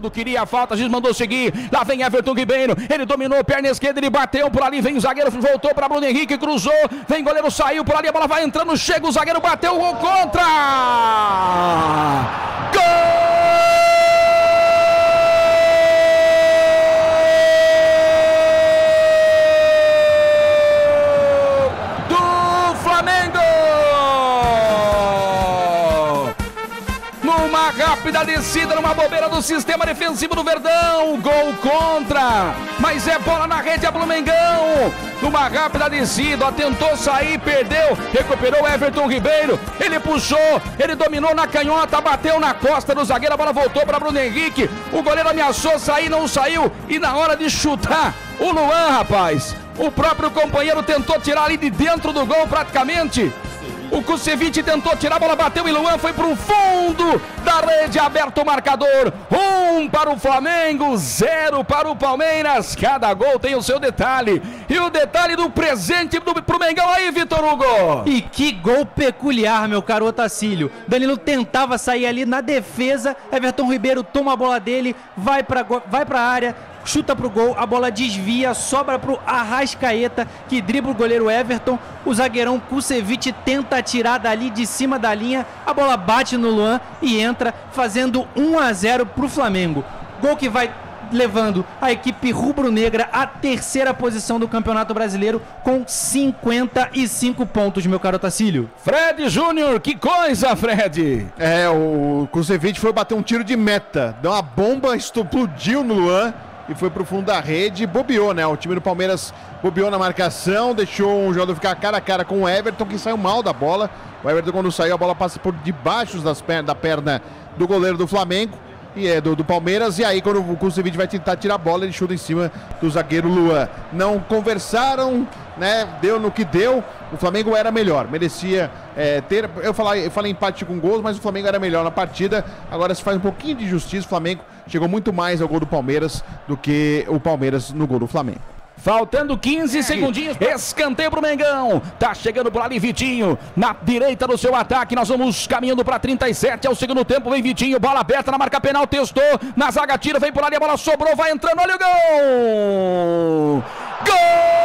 Saindo, queria a falta, gente mandou seguir. Lá vem Everton Ribeiro. Ele dominou, perna esquerda, ele bateu por ali. Vem o zagueiro, voltou para Bruno Henrique, cruzou. Vem goleiro, saiu por ali. A bola vai entrando, chega o zagueiro, bateu, gol contra! Rápida descida numa bobeira do sistema defensivo do Verdão. Gol contra. Mas é bola na rede a Blumengão. Numa rápida descida, tentou sair, perdeu, recuperou Everton Ribeiro. Ele puxou, ele dominou na canhota, bateu na costa do zagueiro, a bola voltou para Bruno Henrique. O goleiro ameaçou sair, não saiu. E na hora de chutar, o Luan, rapaz, o próprio companheiro tentou tirar ali de dentro do gol praticamente. O Kusevich tentou tirar, a bola bateu e Luan foi para o fundo da rede, aberto o marcador. Um para o Flamengo, zero para o Palmeiras. Cada gol tem o seu detalhe. E o detalhe do presente do, pro Mengão aí, Vitor Hugo. E que gol peculiar, meu caro Otacílio. Danilo tentava sair ali na defesa. Everton Ribeiro toma a bola dele, vai para vai a área, chuta pro gol, a bola desvia, sobra pro Arrascaeta, que dribla o goleiro Everton. O zagueirão Kusevich tenta tirar dali de cima da linha, a bola bate no Luan e entra, fazendo 1 a 0 pro Flamengo. Gol que vai levando a equipe rubro-negra à terceira posição do Campeonato Brasileiro com 55 pontos, meu caro Tacílio. Fred Júnior, que coisa, Fred! É, o Kusevich foi bater um tiro de meta, deu uma bomba, explodiu no Luan e foi pro fundo da rede. Bobeou, né? O time do Palmeiras bobeou na marcação, deixou um jogador ficar cara a cara com o Everton, que saiu mal da bola. O Everton, quando saiu, a bola passa por debaixo das per da perna do goleiro do Flamengo e é do, do, Palmeiras. E aí, quando o Kusevich vai tentar tirar a bola, ele chuta em cima do zagueiro Luan. Não conversaram, né? Deu no que deu. O Flamengo era melhor, merecia é, ter. Eu falei, eu falei empate com gols, mas o Flamengo era melhor na partida. Agora se faz um pouquinho de justiça. O Flamengo chegou muito mais ao gol do Palmeiras do que o Palmeiras no gol do Flamengo. Faltando 15 segundinhos. Escanteio pro Mengão. Tá chegando por ali Vitinho. Na direita do seu ataque. Nós vamos caminhando para 37. É o segundo tempo. Vem Vitinho. Bola aberta na marca penal. Testou. Na zaga tira. Vem por ali. A bola sobrou. Vai entrando. Olha o gol. Gol!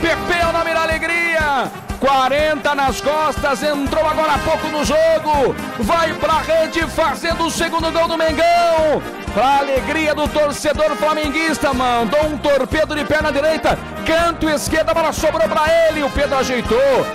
Pepe é o nome da alegria. 40 nas costas, entrou agora há pouco no jogo. Vai pra rede fazendo o segundo gol do Mengão. Pra alegria do torcedor flamenguista, mandou um torpedo de perna direita, canto esquerda, a bola sobrou pra ele. O Pedro ajeitou.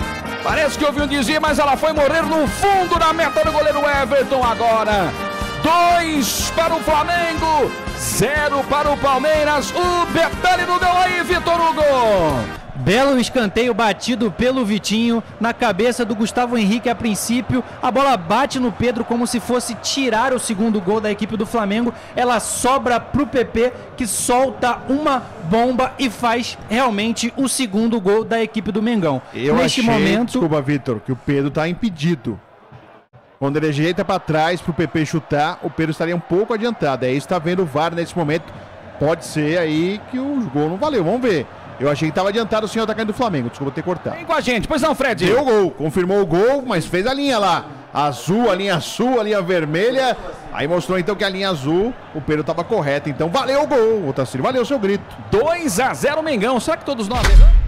Parece que ouviu dizer, mas ela foi morrer no fundo da meta do goleiro Everton agora. Dois para o Flamengo, zero para o Palmeiras. O detalhe do gol aí, Vitor Hugo. Belo escanteio batido pelo Vitinho na cabeça do Gustavo Henrique a princípio. A bola bate no Pedro como se fosse tirar o segundo gol da equipe do Flamengo. Ela sobra para o PP que solta uma bomba e faz realmente o segundo gol da equipe do Mengão. Eu Neste achei, momento, desculpa, Vitor, que o Pedro está impedido. Quando ele ajeita para trás para o PP chutar, o Pedro estaria um pouco adiantado. É isso está vendo o VAR nesse momento. Pode ser aí que o gol não valeu. Vamos ver. Eu achei que estava adiantado o senhor atacante do Flamengo. Desculpa ter cortado. Vem com a gente, pois não, Fred? Deu o gol, confirmou o gol, mas fez a linha lá. Azul, a linha azul, a linha vermelha. Aí mostrou então que a linha azul, o Pedro estava correto. Então valeu o gol, Otacílio. Valeu o seu grito. 2 a 0 Mengão. Será que todos nós erramos?